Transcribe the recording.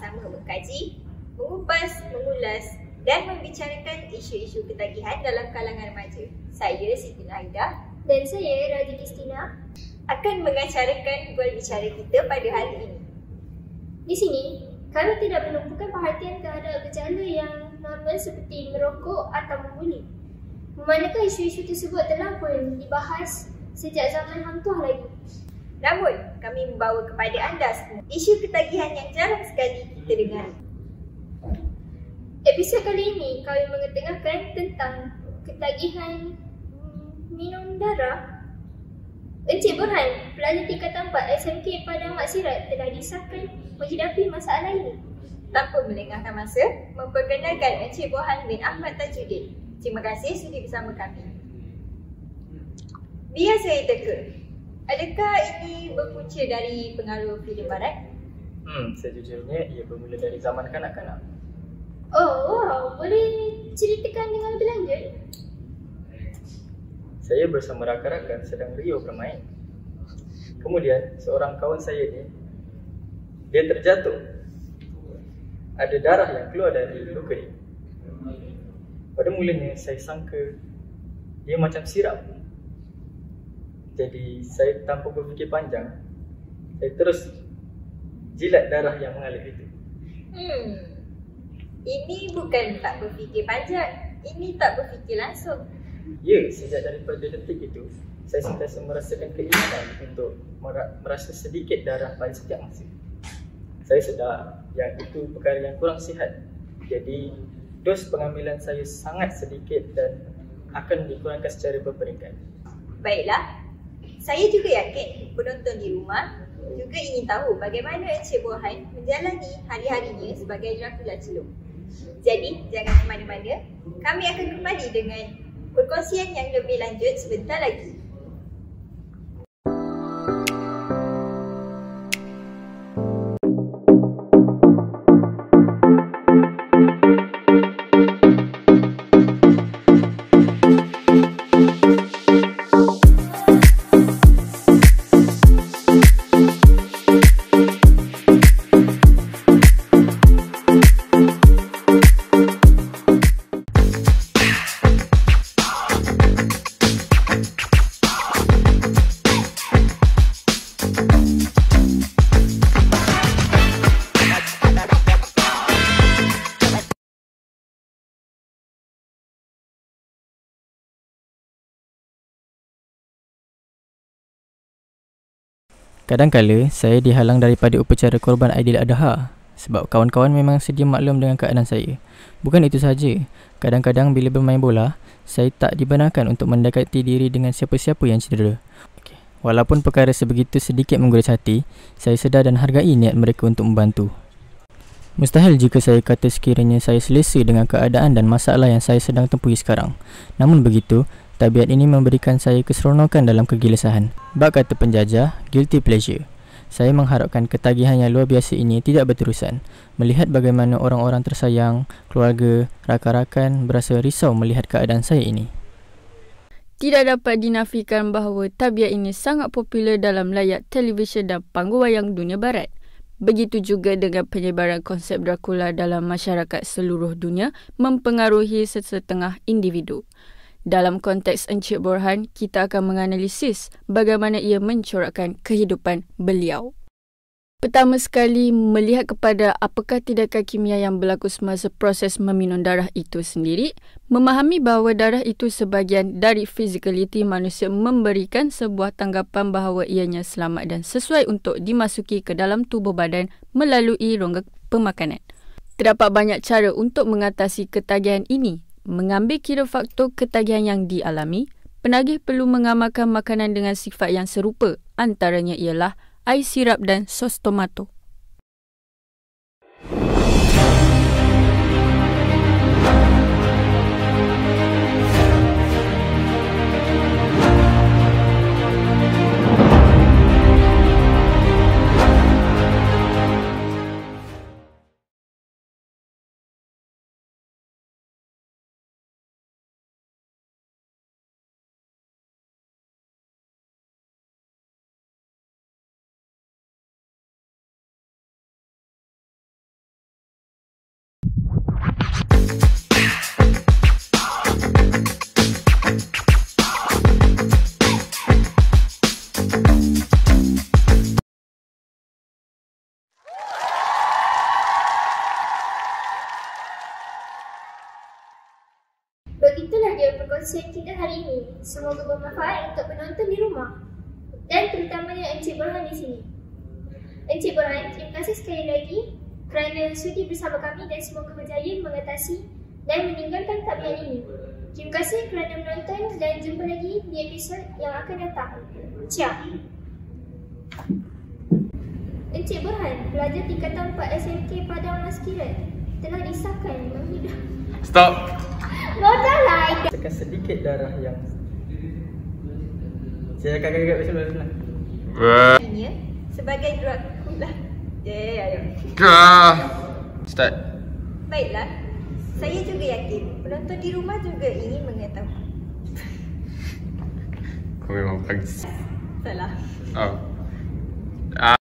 bersama-sama mengkaji, mengupas, mengulas dan membicarakan isu-isu ketagihan dalam kalangan remaja. Saya Siti Naida Dan saya Raja Kristina. akan mengacarakan bual bicara kita pada hari ini. Di sini, kami tidak menumpukan perhatian terhadap gejala yang normal seperti merokok atau membuli. Memandangkan isu-isu tersebut telah pun dibahas sejak zaman Hang Tuah lagi. Namun, kami membawa kepada anda semua isu ketagihan yang jarang sekali kita dengar. Episod kali ini kami mengetengahkan tentang ketagihan minum darah. Encik Burhan, pelajar tingkatan 4 SMK Padang Maksirat telah disahkan menghidapi masalah ini. Tanpa melengahkan masa, memperkenalkan Encik Bohan bin Ahmad Tajuddin. Terima kasih sudi bersama kami. Biar saya teka, adakah ini berpunca dari pengaruh filem barat? Hmm, sejujurnya ia bermula dari zaman kanak-kanak. Oh, wow. Boleh ceritakan dengan lebih lanjut? Saya bersama rakan-rakan sedang Rio bermain. Kemudian, seorang kawan saya ni, dia terjatuh. Ada darah yang keluar dari luka dia. Pada mulanya, saya sangka dia macam sirap. Jadi, saya tanpa berfikir panjang, saya terus jilat darah yang mengalir itu. Hmm, ini bukan tak berfikir panjang. Ini tak berfikir langsung. Ya, sejak daripada detik itu, saya sentiasa merasakan keinginan untuk mera- merasa sedikit darah pada setiap masa. Saya sedar yang itu perkara yang kurang sihat. Jadi, dos pengambilan saya sangat sedikit dan akan dikurangkan secara berperingkat. Baiklah, saya juga yakin penonton di rumah juga ingin tahu bagaimana Encik Bohan menjalani hari-harinya sebagai Dracula celuk. Jadi, jangan ke mana-mana. Kami akan kembali dengan perkongsian yang lebih lanjut sebentar lagi. Kadang-kala saya dihalang daripada upacara korban Aidiladha sebab kawan-kawan memang sedia maklum dengan keadaan saya. Bukan itu sahaja, kadang-kadang bila bermain bola, saya tak dibenarkan untuk mendekati diri dengan siapa-siapa yang cedera. Okey. Walaupun perkara sebegitu sedikit mengguris hati, saya sedar dan hargai niat mereka untuk membantu. Mustahil jika saya kata sekiranya saya selesa dengan keadaan dan masalah yang saya sedang tempuhi sekarang. Namun begitu, tabiat ini memberikan saya keseronokan dalam kegelisahan. Bak kata penjajah, guilty pleasure. Saya mengharapkan ketagihan yang luar biasa ini tidak berterusan. Melihat bagaimana orang-orang tersayang, keluarga, rakan-rakan berasa risau melihat keadaan saya ini. Tidak dapat dinafikan bahawa tabiat ini sangat popular dalam layar televisyen dan panggung wayang dunia barat. Begitu juga dengan penyebaran konsep Dracula dalam masyarakat seluruh dunia mempengaruhi sesetengah individu. Dalam konteks Encik Borhan, kita akan menganalisis bagaimana ia mencorakkan kehidupan beliau. Pertama sekali, melihat kepada apakah tindakan kimia yang berlaku semasa proses meminum darah itu sendiri, memahami bahawa darah itu sebahagian dari physicality manusia memberikan sebuah tanggapan bahawa ianya selamat dan sesuai untuk dimasuki ke dalam tubuh badan melalui rongga pemakanan. Terdapat banyak cara untuk mengatasi ketagihan ini, mengambil kira faktor ketagihan yang dialami, penagih perlu mengamalkan makanan dengan sifat yang serupa, antaranya ialah air sirap dan sos tomato. Semoga bermanfaat untuk penonton di rumah dan terutamanya Encik Borhan di sini. Encik Borhan, terima kasih sekali lagi kerana sudi bersama kami dan semoga berjaya mengatasi dan meninggalkan tabiat ini. Terima kasih kerana menonton dan jumpa lagi di episod yang akan datang. Ciao. Encik Borhan, pelajar tingkatan 4 SMK Padang Maskirat telah disahkan menghidup. Stop. Bodoh Tekan sedikit darah yang Saya akan agak macam mana Wah. Artinya, sebagai Dracula. Eh, ayo. Ah. Start. Baiklah, saya juga yakin penonton di rumah juga ingin mengetahui. Kau memang bagus. Salah. Oh.